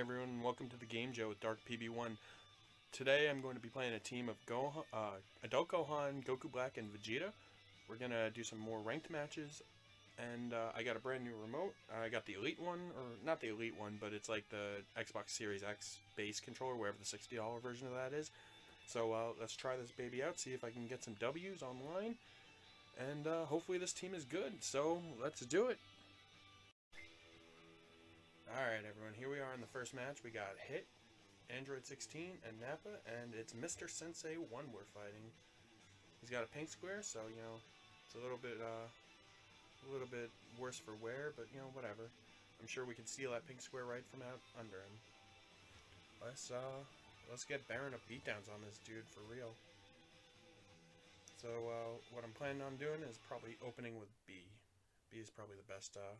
Everyone, welcome to the Game Joe with Dark PB1. Today I'm going to be playing a team of Gohan, uh, Adult Gohan, Goku Black, and Vegeta. We're going to do some more ranked matches, and uh, I got a brand new remote. I got the Elite one, or not the Elite one, but it's like the Xbox Series X base controller, wherever the $60 version of that is. So uh, let's try this baby out, see if I can get some W's online, and uh, hopefully this team is good. So let's do it. Alright everyone, here we are in the first match. We got Hit, Android 16, and Nappa, and it's Mr. Sensei 1 we're fighting. He's got a pink square, so, you know, it's a little bit, uh, a little bit worse for wear, but, you know, whatever. I'm sure we can steal that pink square right from out under him. Let's, uh, let's get Baron up beatdowns on this dude for real. So, uh, what I'm planning on doing is probably opening with B. B is probably the best, uh,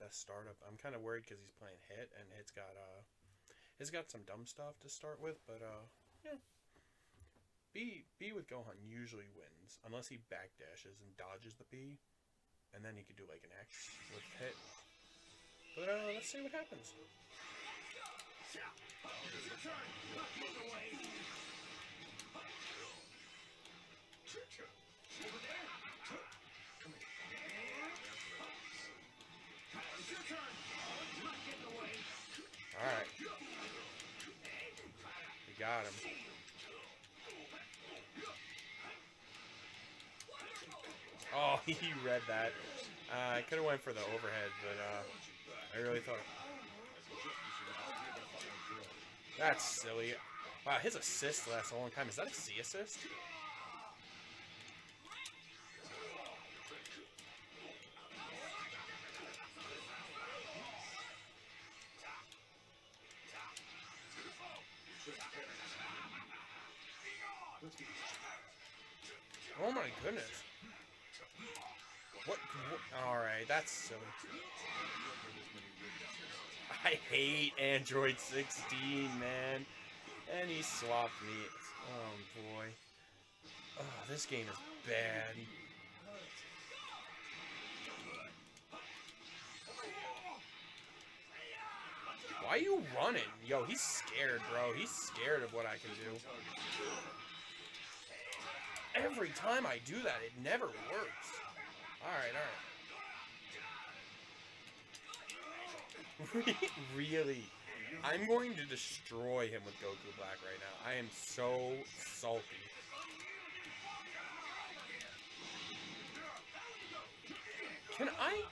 best startup. I'm kind of worried because he's playing Hit, and Hit's got uh, it's got some dumb stuff to start with, but uh, yeah. B B with Gohan usually wins unless he backdashes and dodges the B, and then he could do like an X with Hit. But uh, let's see what happens. Got him. Oh, he read that. Uh, I could have went for the overhead, but uh, I really thought... That's silly. Wow, his assist lasts a long time. Is that a C assist? Goodness. What? what Alright, that's silly. I hate Android 16, man. And he swapped me. Oh boy. Oh, this game is bad. Why are you running? Yo, he's scared, bro. He's scared of what I can do. Every time I do that, it never works. Alright, alright. really? I'm going to destroy him with Goku Black right now. I am so salty. Can I...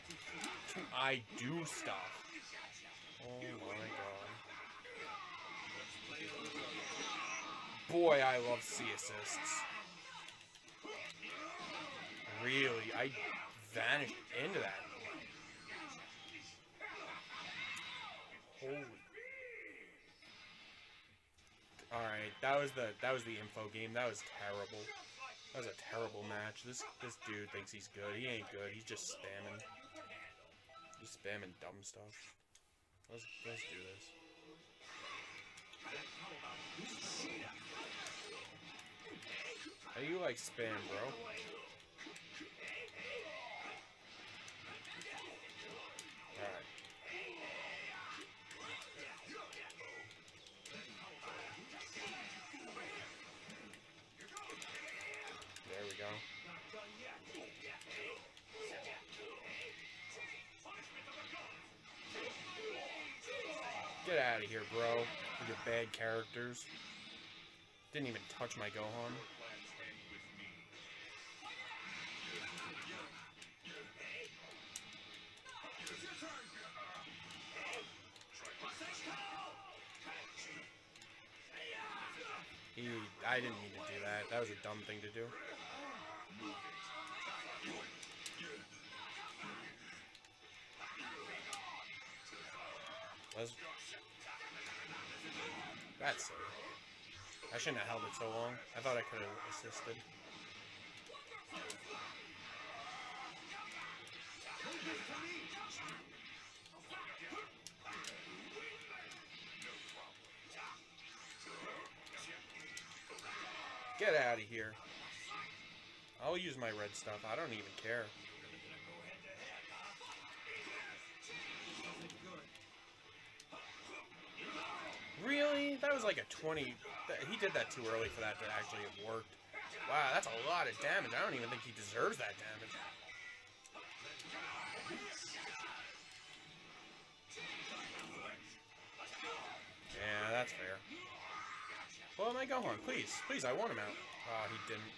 Can I do stuff? Oh my god. Boy, I love C assists. Really, I vanished into that. Holy. Alright, that was the that was the info game. That was terrible. That was a terrible match. This this dude thinks he's good. He ain't good. He's just spamming. Just spamming dumb stuff. Let's let's do this. How do you like spam, bro? Here, bro. Your bad characters. Didn't even touch my Gohan. He, I didn't mean to do that. That was a dumb thing to do. Let's... That's silly. I shouldn't have held it so long. I thought I could have assisted. Get out of here. I'll use my red stuff. I don't even care. Really? That was like a 20... He did that too early for that to actually have worked. Wow, that's a lot of damage. I don't even think he deserves that damage. Yeah, that's fair. Well, my Gohan, please. Please, I want him out. Oh, he didn't.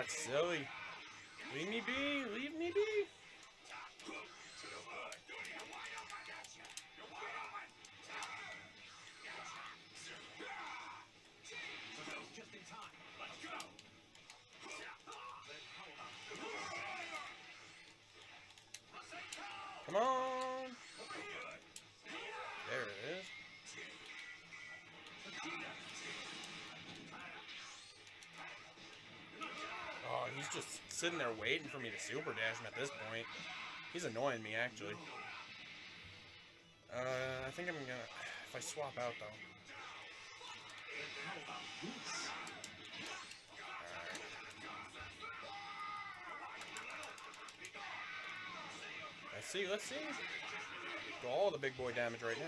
That's silly. Leave me be. Leave me be. Come on. Just sitting there waiting for me to super dash him at this point. He's annoying me, actually. Uh, I think I'm gonna... If I swap out, though. Let's see, let's see. Go all the big boy damage right now.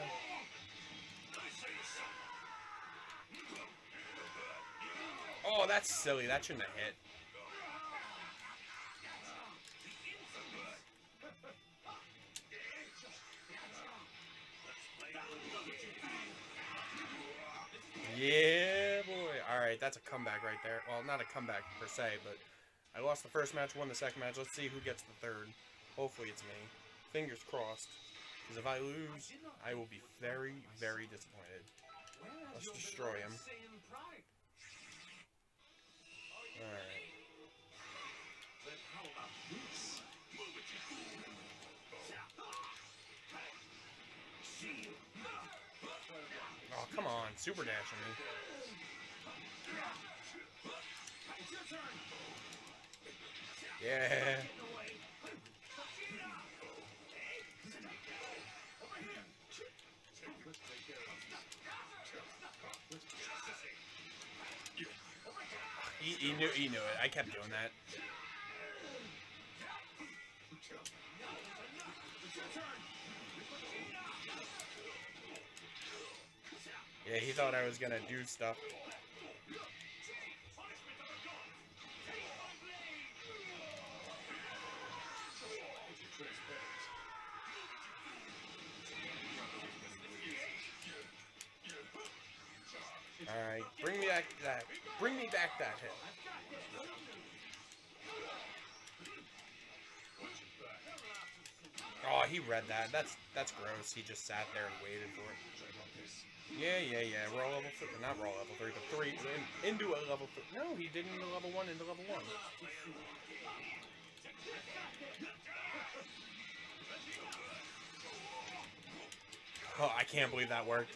Oh, that's silly. That shouldn't have hit. Yeah, boy. Alright, that's a comeback right there. Well, not a comeback per se, but I lost the first match, won the second match. Let's see who gets the third. Hopefully it's me. Fingers crossed. Because if I lose, I will be very, very disappointed. Let's destroy him. Alright. Come on. Super dashing me. Yeah. He, he knew he knew it. I kept doing that. Yeah, he thought I was gonna do stuff. Alright, bring me back that bring me back that hit. He read that. That's that's gross. He just sat there and waited for it. Yeah, yeah, yeah. Raw level three, not raw level three, but three in, into a level three. No, he did into level one into level one. Oh, I can't believe that worked.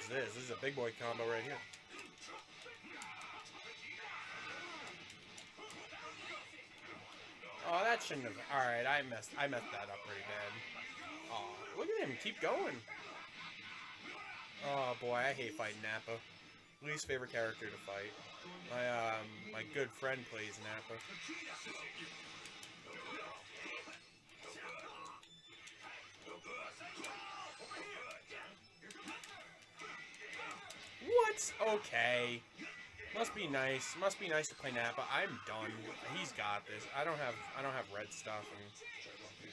Watch this. This is a big boy combo right here. Oh, that shouldn't have. Alright, I messed I messed that up pretty bad. Oh, look at him. Keep going. Oh, boy. I hate fighting Nappa. Least favorite character to fight. My, um, my good friend plays Nappa. What? Okay. Must be nice. Must be nice to play Nappa. I'm done. He's got this. I don't have I don't have red stuff and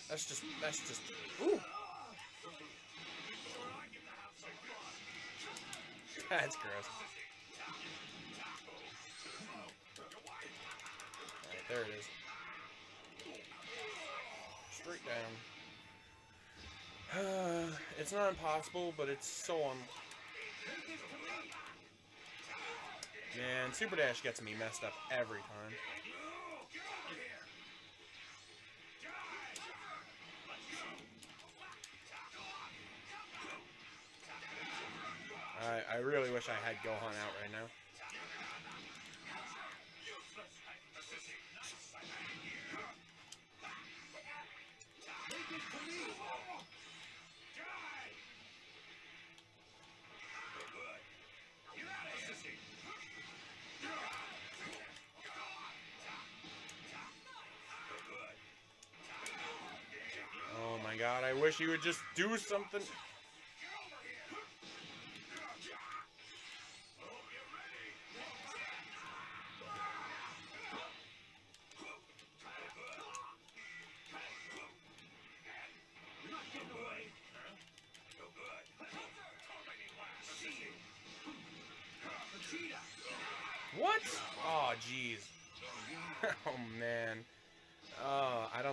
that's just that's just ooh. That's gross. Alright, there it is. straight down. it's not impossible, but it's so on. Man, Super Dash gets me messed up every time. I, I really wish I had Gohan out right now. God, I wish he would just do something.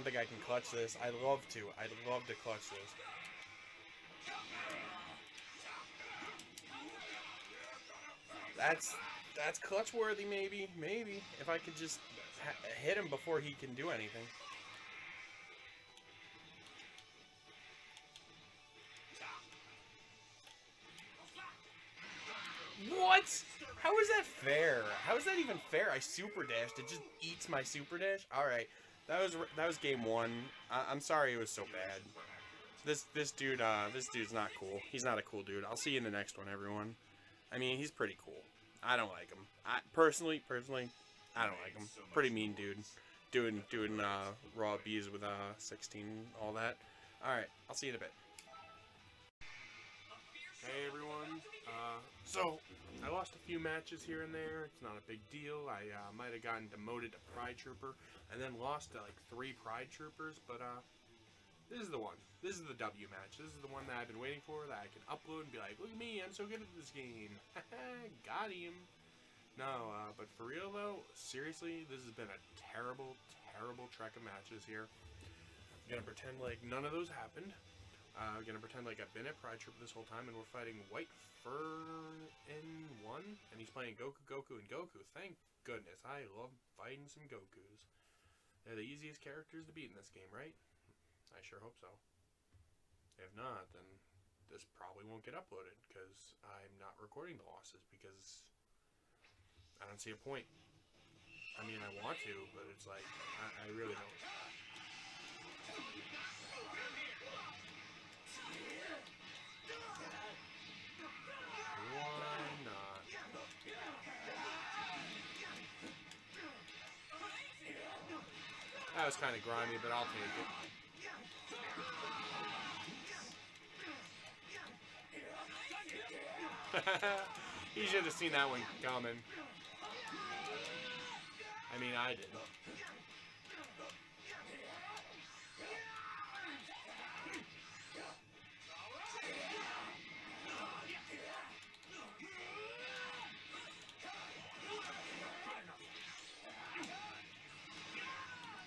Think I can clutch this. I'd love to. I'd love to clutch this. That's that's clutch worthy, maybe. Maybe. If I could just hit him before he can do anything. What? How is that fair? How is that even fair? I super dashed. It just eats my super dash. All right, that was that was game one. I, am sorry it was so bad. This this dude uh this dude's not cool. He's not a cool dude. I'll see you in the next one, everyone. I mean, he's pretty cool. I don't like him. I personally personally, I don't like him. Pretty mean dude. Doing doing uh, raw bees with uh 16 all that. All right, I'll see you in a bit. Hey everyone. Uh, so I lost a few matches here and there. It's not a big deal. I uh, might have gotten demoted to Pride Trooper and then lost to like three Pride Troopers, but uh, this is the one. This is the W match. This is the one that I've been waiting for that I can upload and be like, look at me, I'm so good at this game. Got him. No, uh, but for real though, seriously, this has been a terrible, terrible trek of matches here. I'm gonna pretend like none of those happened. Uh, I'm gonna pretend like I've been at Pride Trooper this whole time, and we're fighting White Fern in one, and he's playing Goku, Goku, and Goku. Thank goodness, I love fighting some Gokus. They're the easiest characters to beat in this game, right? I sure hope so. If not, then this probably won't get uploaded because I'm not recording the losses because I don't see a point. I mean, I want to, but it's like I, I really don't. That was kind of grimy, but I'll take it. he should have seen that one coming. I mean, I did.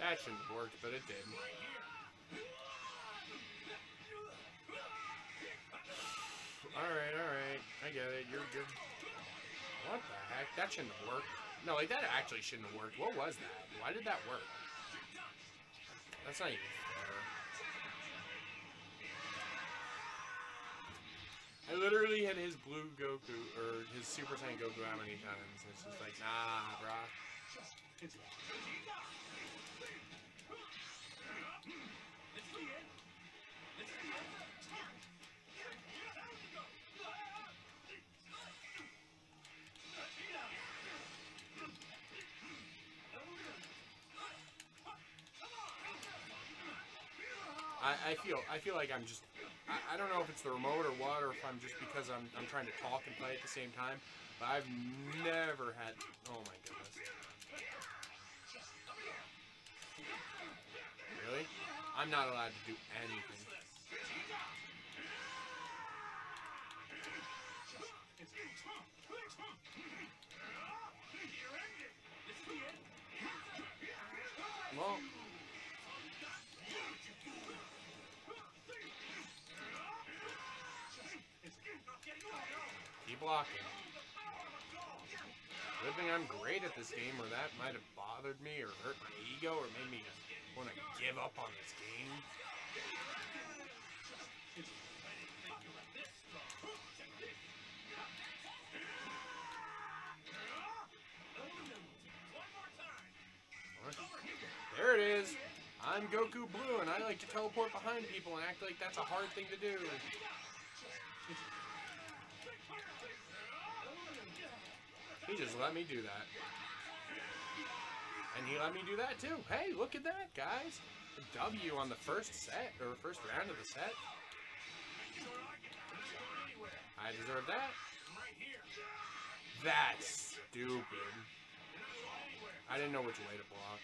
That shouldn't have worked, but it did. Alright, alright. I get it. You're good. What the heck? That shouldn't have worked. No, like, that actually shouldn't have worked. What was that? Why did that work? That's not even fair. I literally had his blue Goku, or his Super Saiyan Goku how many times? It's just like, nah, brah. I, feel I feel like I'm just I, I don't know if it's the remote or what or if I'm just because I'm I'm trying to talk and play at the same time. But I've never had oh my goodness. Really? I'm not allowed to do anything. Keep blocking. Good thing I'm great at this game, or that might have bothered me, or hurt my ego, or made me want to give up on this game. There it is. I'm Goku Blue, and I like to teleport behind people and act like that's a hard thing to do. He just let me do that. And he let me do that too. Hey, look at that, guys. A W on the first set, or first round of the set. I deserve that. That's stupid. I didn't know which way to block.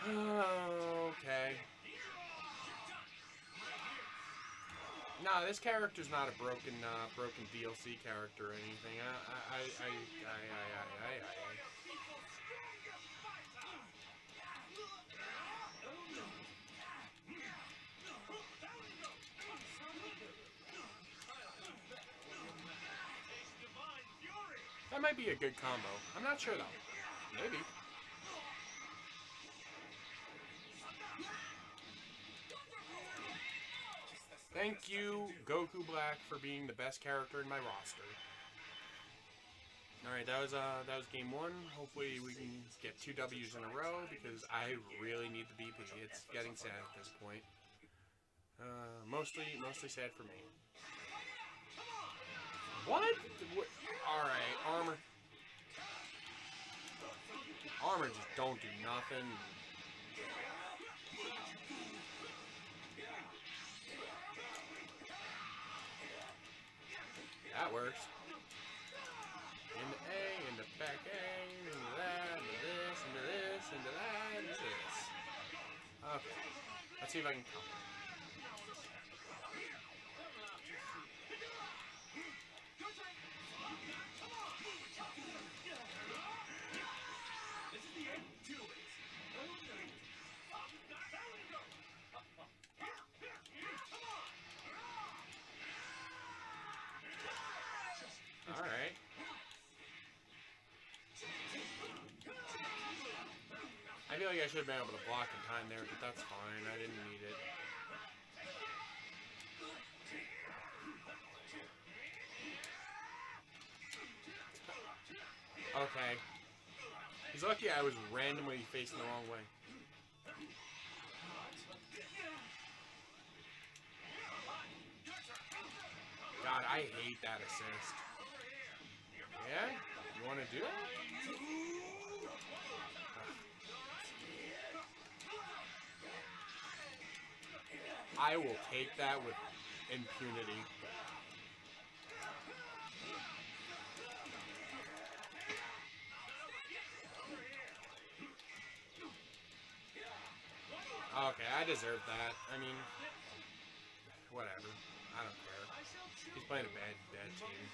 okay. No, this character's not a broken, uh, broken DLC character or anything. I, I, I, I, I, I, I, I. That might be a good combo. I'm not sure though. Maybe. Thank you, Goku Black, for being the best character in my roster. All right, that was uh, that was game one. Hopefully, we can get two W's in a row because I really need the BP. It's getting sad at this point. Uh, mostly, mostly sad for me. What? what? All right, armor. Armor just don't do nothing. That works. Into A, into back A, into that, into this, into this, into that, into this. Okay. Let's see if I can count. Feel like I should have been able to block in time there, but that's fine. I didn't need it. Okay. He's lucky I was randomly facing the wrong way. God, I hate that assist. Yeah? You want to do it? I will take that with impunity. Okay, I deserve that. I mean, whatever. I don't care. He's playing a bad, bad team.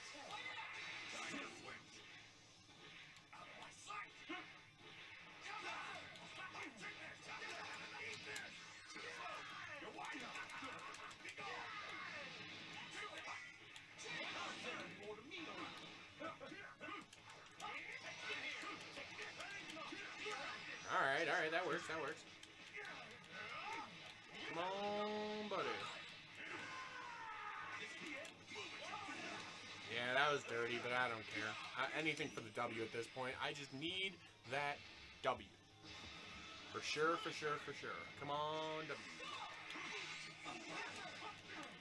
Works, that works. Come on, buddy. Yeah, that was dirty, but I don't care. Anything for the W at this point. I just need that W. For sure, for sure, for sure. Come on, W.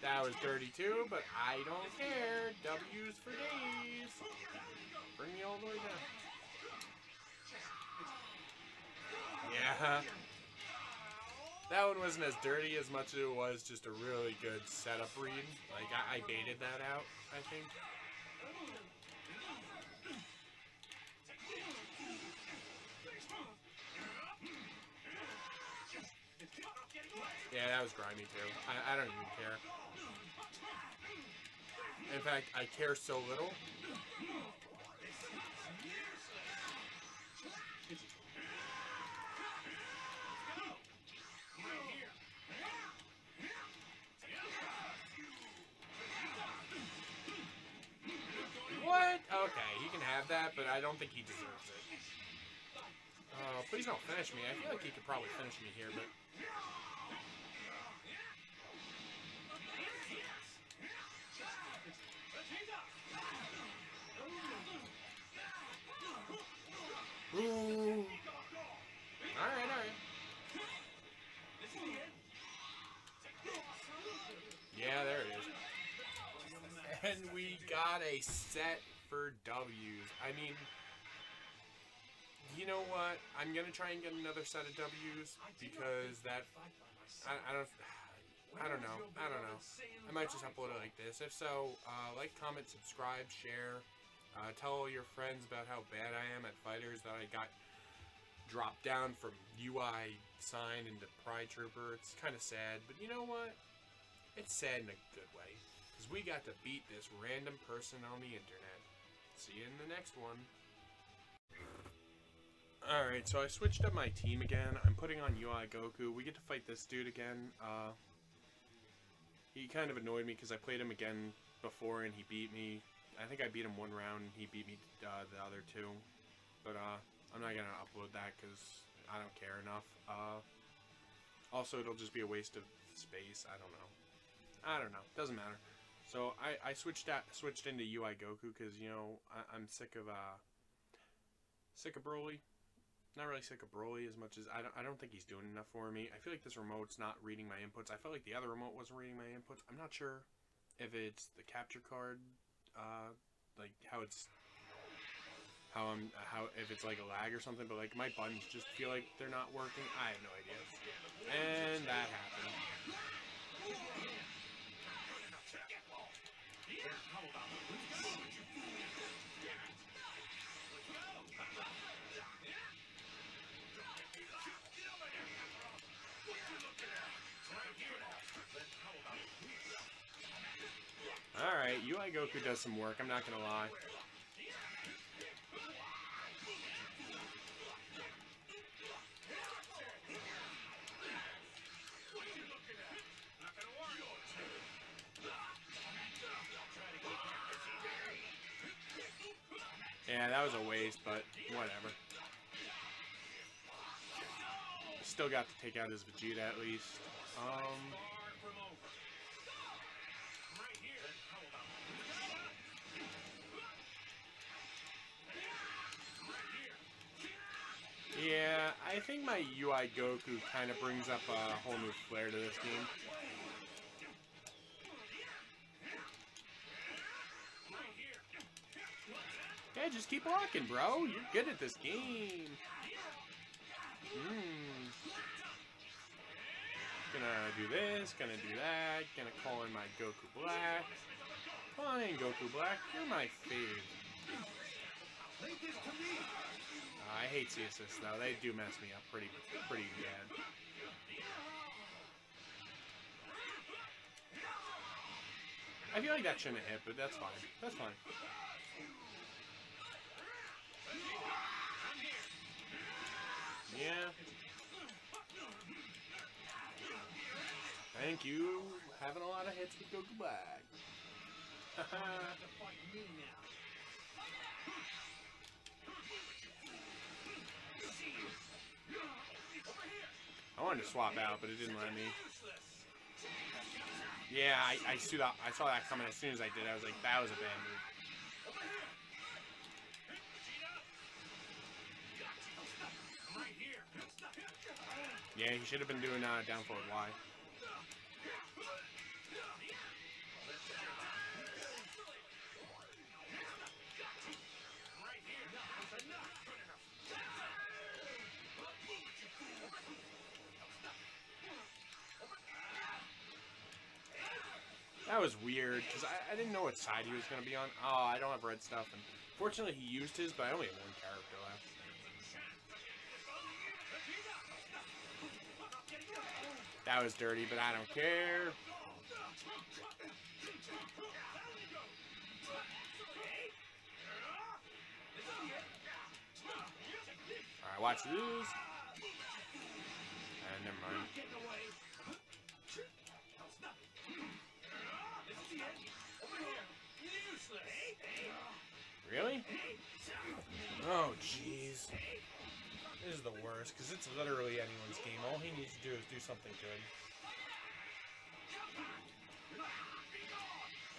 That was dirty too, but I don't care. W's for days. Bring me all the way down. Yeah. That one wasn't as dirty as much as it was just a really good setup read. Like, I, I baited that out, I think. Yeah, that was grimy too. I, I don't even care. In fact, I care so little. I don't think he deserves it. Uh, please don't finish me. I feel like he could probably finish me here, but... I'm gonna try and get another set of W's because that I, I don't I don't know I don't know. I might just upload it like this. If so, uh, like, comment, subscribe, share. Uh, tell all your friends about how bad I am at fighters that I got dropped down from UI sign into Pride Trooper. It's kind of sad, but you know what? It's sad in a good way. Because we got to beat this random person on the internet. See you in the next one. Alright, so I switched up my team again. I'm putting on UI Goku. We get to fight this dude again. Uh, he kind of annoyed me because I played him again before and he beat me. I think I beat him one round he beat me uh, the other two. But uh, I'm not going to upload that because I don't care enough. Uh, also, it'll just be a waste of space. I don't know. I don't know. Doesn't matter. So I, I switched at, switched into UI Goku because you know I, I'm sick of uh sick of Broly. Not really sick of Broly as much as I don't I don't think he's doing enough for me. I feel like this remote's not reading my inputs. I felt like the other remote wasn't reading my inputs. I'm not sure if it's the capture card, uh, like how it's how I'm how if it's like a lag or something. But like my buttons just feel like they're not working. I have no idea. And that happened. Goku does some work, I'm not gonna lie. Yeah, that was a waste, but whatever. Still got to take out his Vegeta at least. Um... I think my UI Goku kind of brings up a whole new flair to this game. Yeah, just keep walking, bro. You're good at this game. Mm. Gonna do this, gonna do that, gonna call in my Goku Black. On in, Goku Black. You're my fave. Uh, I hate C-assists though. They do mess me up pretty, pretty bad. I feel like that shouldn't hit, but that's fine. That's fine. Yeah. Thank you. Having a lot of hits with Goku Black. I wanted to swap out, but it didn't let me. Yeah, I, I saw that. I saw that coming as soon as I did. I was like, that was a bad move. Yeah, he should have been doing uh, down forward Y. was weird, because I, I didn't know what side he was going to be on. Oh, I don't have red stuff, and fortunately he used his, but I only have one character left. That was dirty, but I don't care. Alright, watch this. And uh, never mind. Really? Oh, jeez. This is the worst, because it's literally anyone's game. All he needs to do is do something good.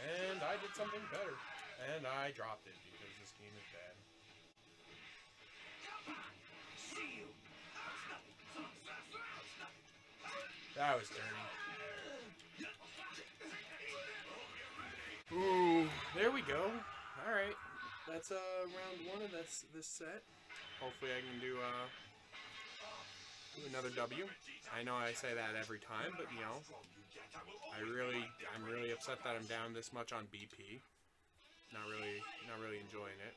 And I did something better. And I dropped it, because this game is bad. That was dirty. We go. Alright. That's uh round one of this this set. Hopefully I can do uh do another W. I know I say that every time, but you know, I really I'm really upset that I'm down this much on BP. Not really not really enjoying it.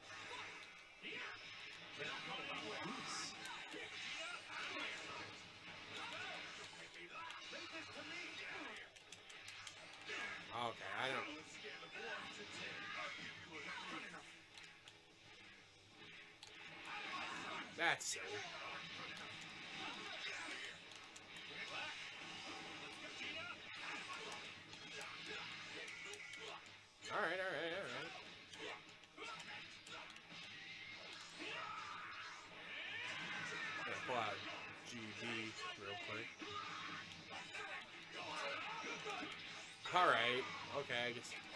Okay, I don't. That's silly. All right, all right, all right. Gonna pull out GB real quick. All right. Okay, I guess.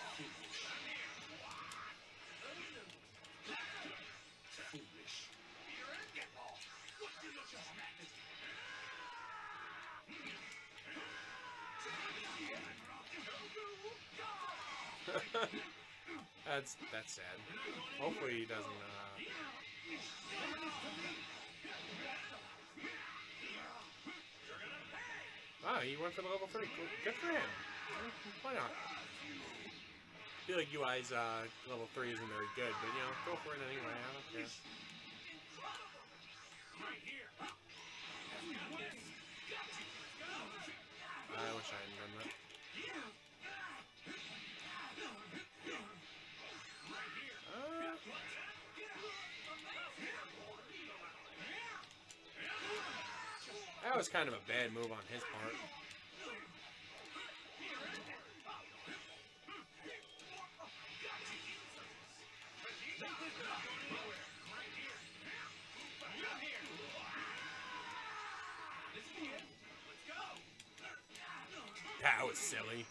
That's that's sad. Hopefully he doesn't. Uh... Ah, he went for the level three. Good for him. Why not? I feel like UI's uh, level three isn't very good, but you know, go for it anyway. I don't care. I wish I was kind of a bad move on his part. That was silly.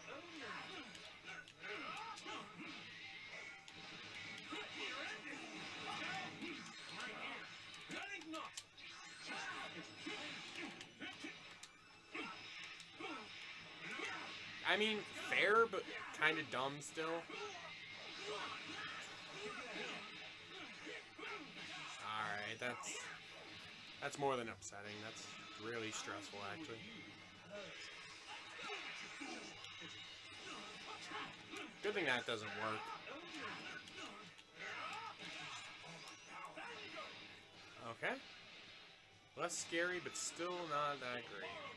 I mean, fair, but kind of dumb still. Alright, that's... That's more than upsetting. That's really stressful, actually. Good thing that doesn't work. Okay. Less scary, but still not that great.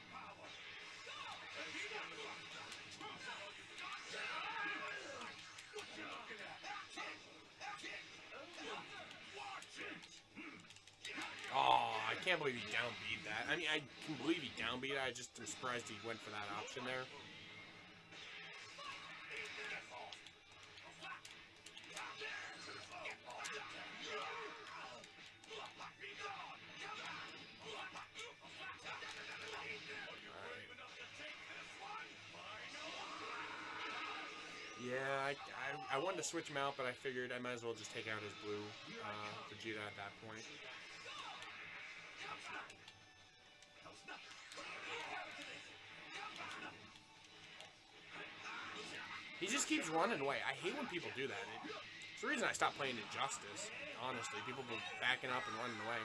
Can't believe he downbeat that. I mean, I can believe he downbeat. I just am surprised he went for that option there. Yeah, I, I, I wanted to switch him out, but I figured I might as well just take out his blue uh, Vegeta at that point. He just keeps running away. I hate when people do that. It, it's the reason I stopped playing Injustice, honestly. People go backing up and running away.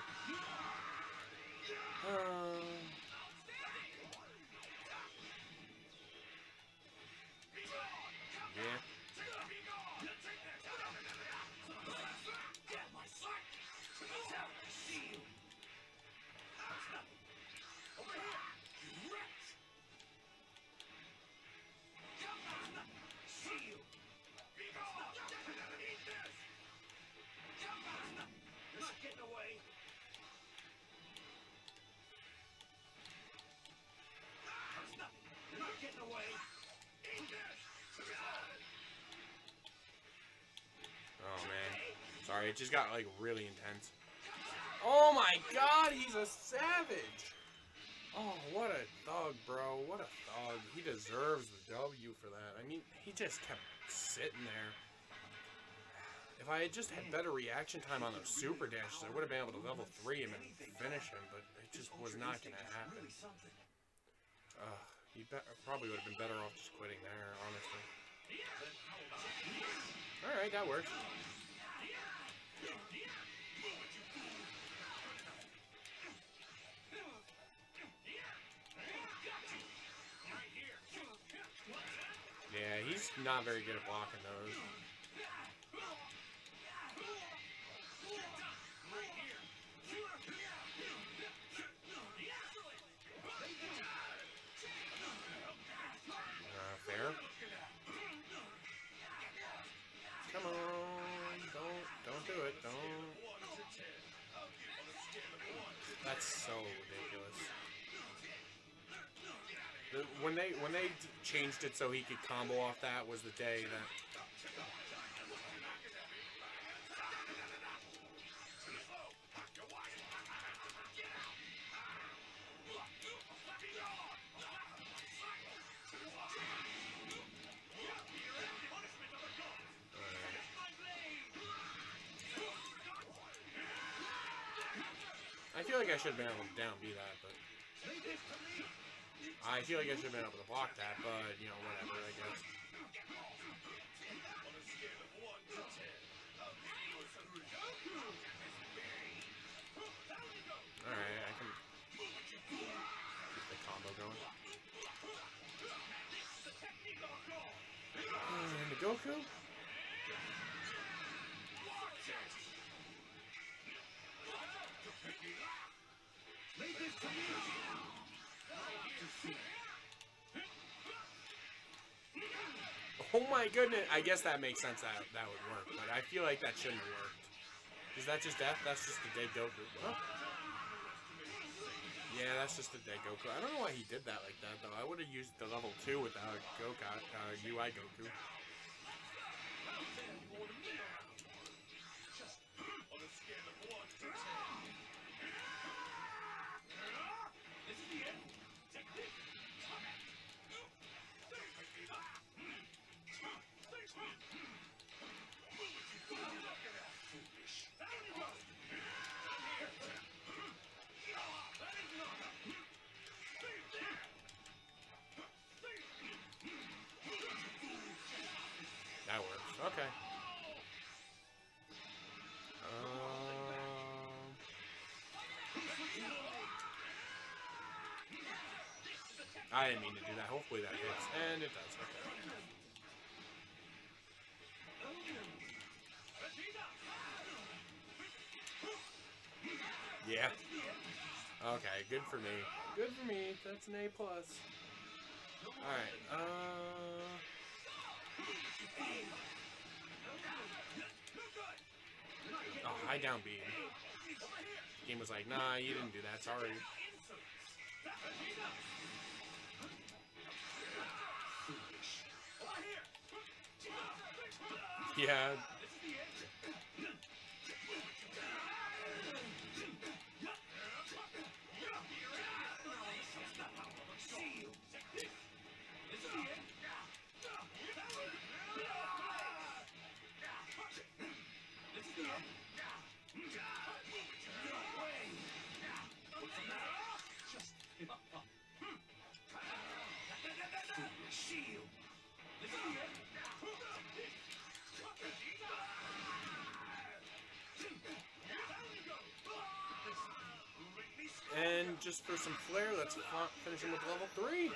Uh, yeah. Sorry, it just got like really intense. Oh my god, he's a savage! Oh, what a thug, bro. What a thug. He deserves the W for that. I mean, he just kept sitting there. If I had just had better reaction time on those super dashes, I would have been able to level 3 him and finish him, but it just was not going to happen. Ugh, he probably would have been better off just quitting there, honestly. Alright, that works. He's not very good at blocking those. Uh, fair. Come on, don't, don't do it, don't. That's so ridiculous. When they when they changed it so he could combo off that was the day that. I feel like I should have been able to down B that, but I feel like I should have been able to block that, but you know, whatever, I guess. Alright, I can keep the combo going. Uh, and the Goku? Oh my goodness! I guess that makes sense that that would work, but I feel like that shouldn't have worked. Is that just death? That's just a dead Goku. Yeah, that's just a dead Goku. I don't know why he did that like that, though. I would have used the level 2 without Goku, uh, UI Goku. I didn't mean to do that. Hopefully that hits. And it does. Okay. Yeah. Okay, good for me. Good for me. That's an A plus. Alright, uh... Oh, high down B. Game was like, nah, you didn't do that, sorry. Yeah. And just for some flair, let's finish him with level 3.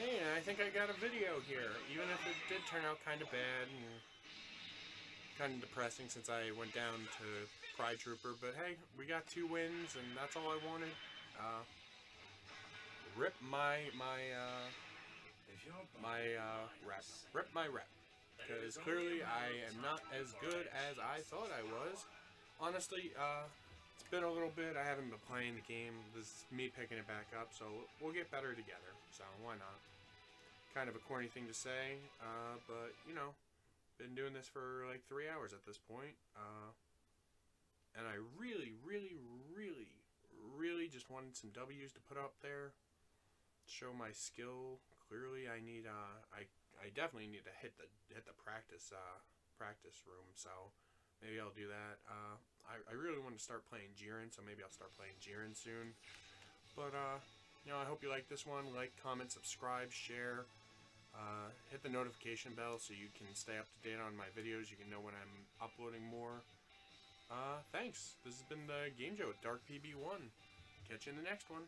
Hey, I think I got a video here, even if it did turn out kind of bad and kind of depressing since I went down to Pride Trooper. But hey, we got two wins, and that's all I wanted. Uh, rip my my uh, my uh, rep. Rip my rep. Because clearly I am not as good as I thought I was. Honestly, uh, it's been a little bit. I haven't been playing the game. This is me picking it back up, so we'll get better together. So why not? Kind of a corny thing to say, uh, but you know, been doing this for like three hours at this point. Uh, and I really, really, really, really just wanted some W's to put up there. Show my skill. Clearly, I need. Uh, I I definitely need to hit the hit the practice uh, practice room. So maybe I'll do that. Uh, I I really want to start playing Jiren, so maybe I'll start playing Jiren soon. But uh, you know, I hope you like this one. Like, comment, subscribe, share. Uh, hit the notification bell so you can stay up to date on my videos. You can know when I'm uploading more. Uh, thanks. This has been the Game Joe with Dark PB1. Catch you in the next one.